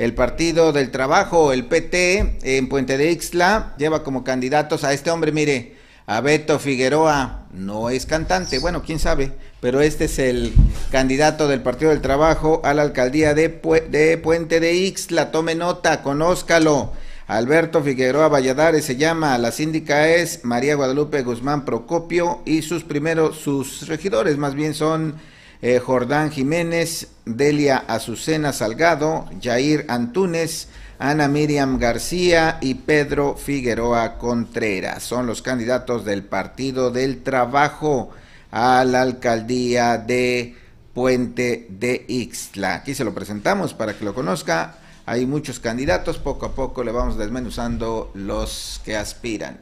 El Partido del Trabajo, el PT, en Puente de Ixtla, lleva como candidatos a este hombre, mire, a Beto Figueroa. No es cantante, bueno, quién sabe, pero este es el candidato del Partido del Trabajo a la alcaldía de, de Puente de Ixtla. Tome nota, conózcalo. Alberto Figueroa Valladares se llama, la síndica es María Guadalupe Guzmán Procopio y sus primeros, sus regidores más bien son eh, Jordán Jiménez, Delia Azucena Salgado, Jair Antúnez, Ana Miriam García y Pedro Figueroa Contreras. Son los candidatos del Partido del Trabajo a la alcaldía de Puente de Ixtla. Aquí se lo presentamos para que lo conozca. Hay muchos candidatos, poco a poco le vamos desmenuzando los que aspiran.